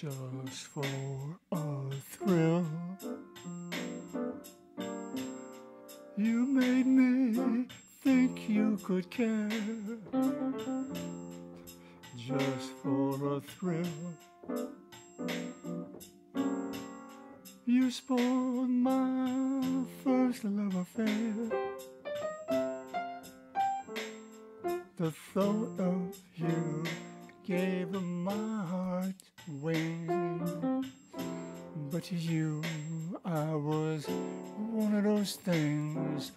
just for a thrill. You made me think you could care just for a thrill. You spoiled my first love affair. The thought of you gave my heart wings. But to you, I was one of those things,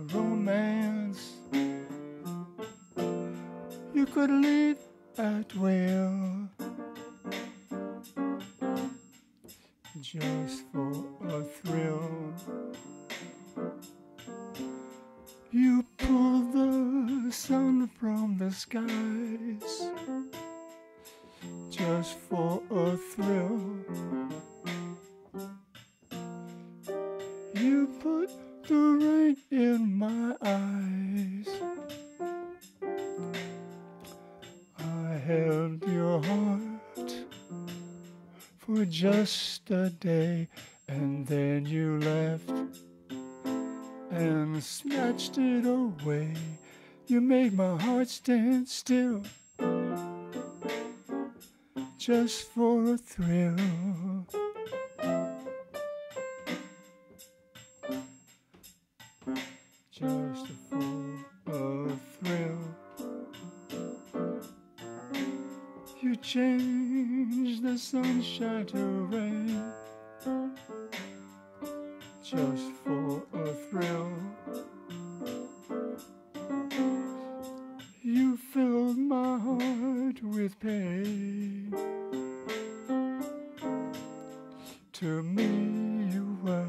a romance. You could leave at will, just for a thrill. You pulled the sun from the skies just for a thrill. You put the rain in my eyes. I held your heart for just a day, and then you left and snatched it away. You made my heart stand still just for a thrill. Just for a thrill. You change the sunshine to rain just for a thrill. With. To me, you were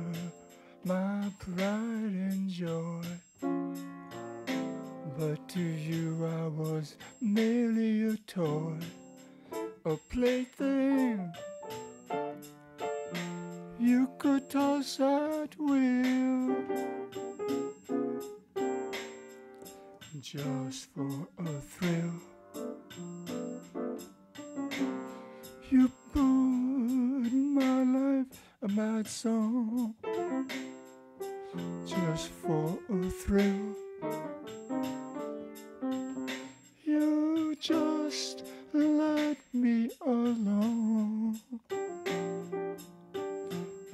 my pride and joy. But to you, I was merely a toy, a plaything you could toss at will. Just for a thrill. You put my life a mad song. Just for a thrill. You just let me alone.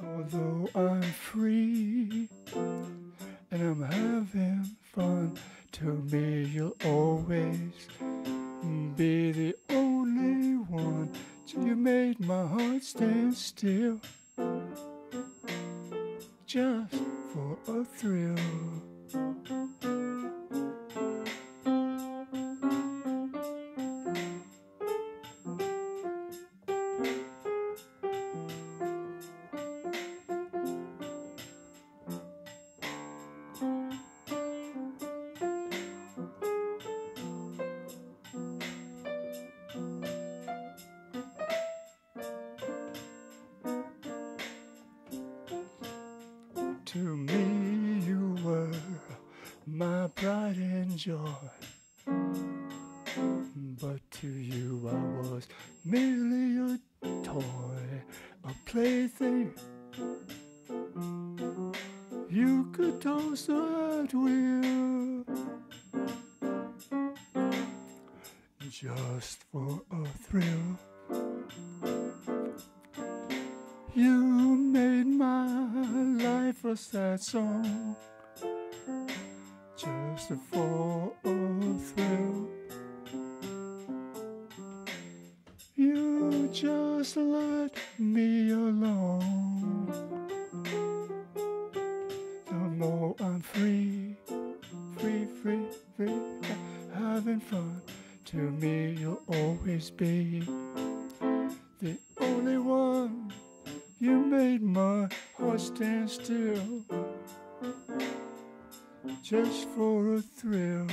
Although I'm free and I'm having fun, to me you'll always be the. My heart stand still just for a thrill. Pride and joy. But to you, I was merely a toy, a plaything. You could toss at will. Just for a thrill. You made my life a sad song just for a thrill. You just let me alone. Don't know I'm free, free, free, free, having fun. To me, you'll always be the only one. You made my heart stand still just for a thrill.